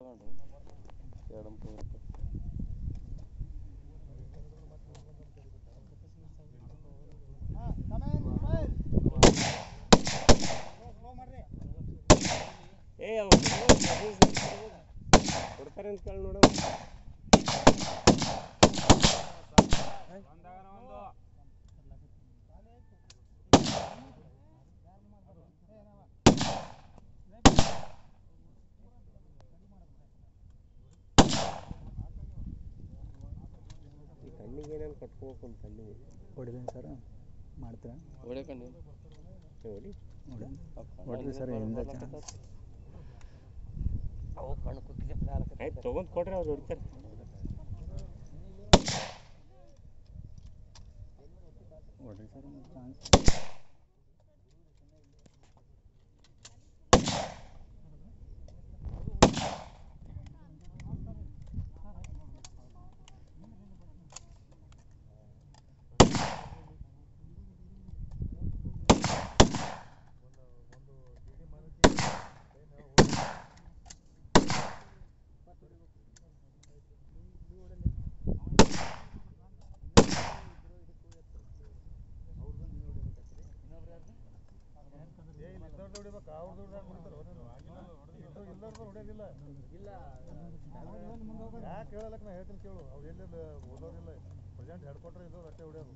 ಏ ಕೊಡ್ತಾರೆ ಅಂತ ಕೇಳಿ ನೋಡು. ಕಣ್ಣಿಗೆ ಏನೇನು ಕಟ್ಕೋಬೇಕು ಅಂತ ಕಣ್ಣಿಗೆ ಹೊಡಿದೀನಿ ಸರ್? ಮಾಡ್ತೀರಾ? ಹೊಡೆ ಕಣ್ಣಿ ಹೊಡಿ. ಹೊಡಿ. ಸರ್ ಹಿಂದೆ ಅವು ಕಣ್ಣು ಕುತ್ತಿಗೆ ಆಯ್ತು ತೊಗೊಂಡು ಕೊಡ್ರಿ ಅವ್ರು ಹೊಡಿತಾರೆ. ಹೊಡ್ರಿ ಸರ್ ಚಾನ್ಸ್ ಯಾಕೆ ಹೇಳಲಕ್ಕ ನಾ ಹೇಳ್ತೀನಿ ಕೇಳು. ಅವ್ರು ಎಲ್ಲೆಲ್ಲ ಓದೋದಿಲ್ಲ ಪ್ರೆಸೆಂಟ್ ಹೆಡ್ ಕ್ವಾರ್ಟರ್ ಇದ್ದವ್ರು ಅಷ್ಟೇ ಹೊಡಿಯೋದು.